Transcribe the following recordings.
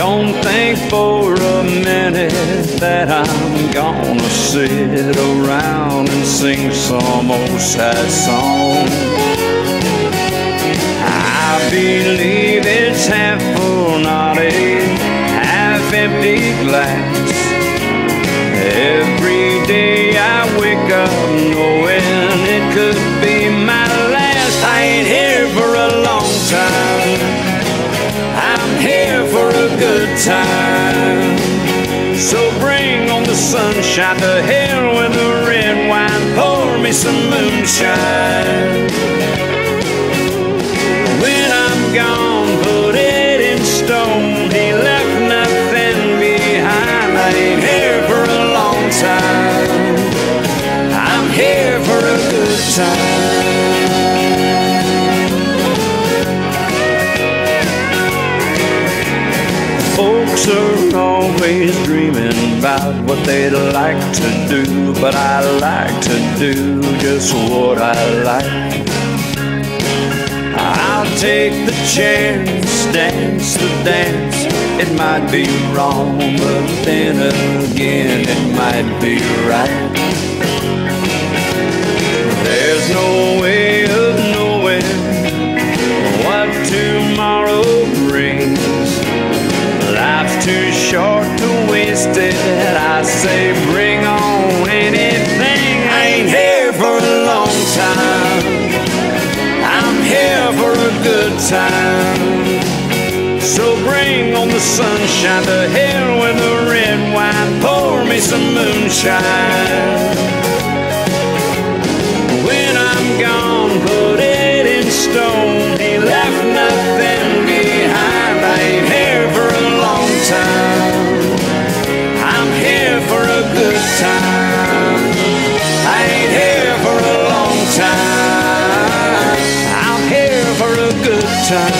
Don't think for a minute that I'm gonna sit around and sing some old sad song. I believe it's half full, not a half empty glass. Every day I wake up knowing it could time. So bring on the sunshine, to hell with the red wine. Pour me some moonshine. When I'm gone, put it in stone. He left nothing behind. I ain't here for a long time. I'm here for a good time. Always dreaming about what they'd like to do, but I like to do just what I like. I'll take the chance, dance the dance. It might be wrong, but then again, it might be right. Time. So bring on the sunshine, to hell with the red wine. Pour me some moonshine. When I'm gone, put it in stone. He left nothing behind. I ain't here for a long time. I'm here for a good time. Time.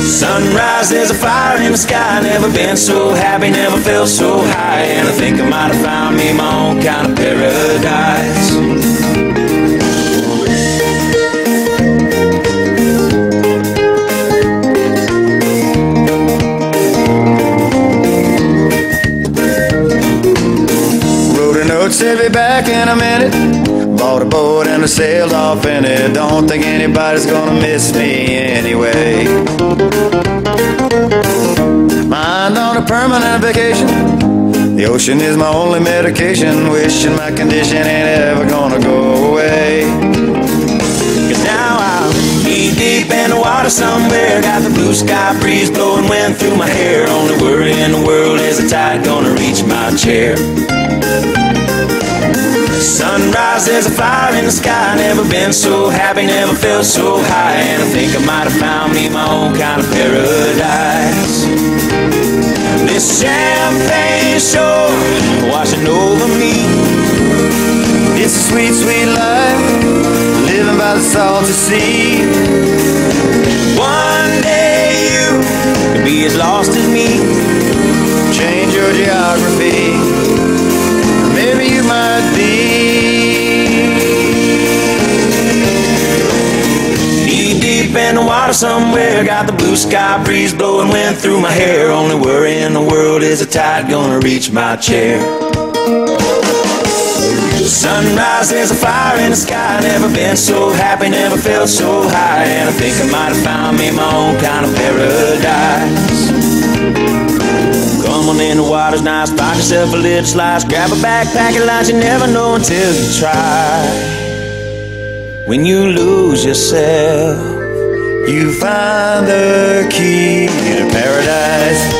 Sunrise, there's a fire in the sky. Never been so happy, never felt so high. And I think I might have found me my own kind of paradise. Wrote a note, said be back in a minute. Bought a boat and I sailed off in it. Don't think anybody's gonna miss me anyway. Mind on a permanent vacation. The ocean is my only medication. Wishing my condition ain't ever gonna go away. Cause now I'm knee deep in the water somewhere. Got the blue sky breeze blowing wind through my hair. Only worry in the world is the tide gonna reach my chair. Sunrise, there's a fire in the sky. Never been so happy, never felt so high. And I think I might have found me my own kind of paradise. This champagne shore water somewhere. Got the blue sky breeze blowing wind through my hair. Only worry in the world is the tide gonna reach my chair. Sunrise, there's a fire in the sky. Never been so happy, never felt so high. And I think I might have found me my own kind of paradise. Come on in, the water's nice. Find yourself a little slice. Grab a backpack and lunch. You never know until you try. When you lose yourself, You find the key to paradise.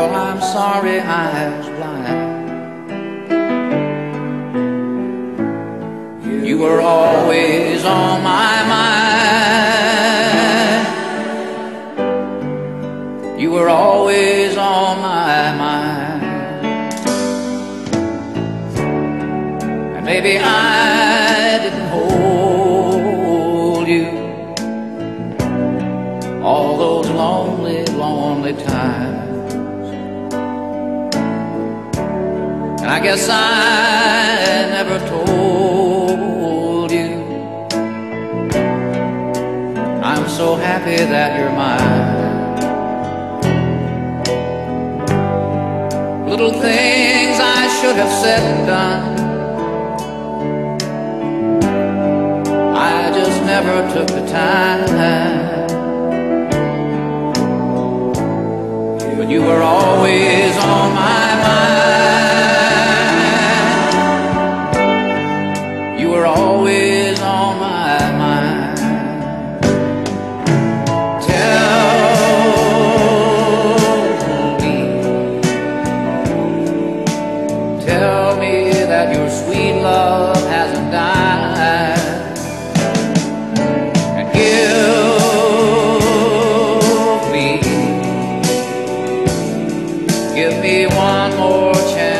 Girl, I'm sorry I was blind. You were always on my mind. Guess I never told you I'm so happy that you're mine. Little things I should have said and done. I just never took the time. But you were always on my mind. Give me one more chance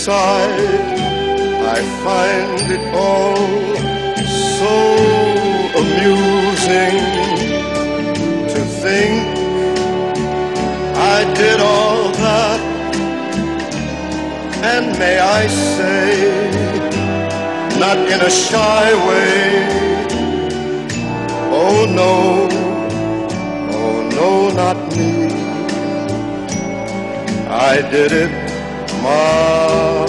subside. I find it all so amusing to think I did all that. And may I say, not in a shy way, oh no, oh no, not me. I did it my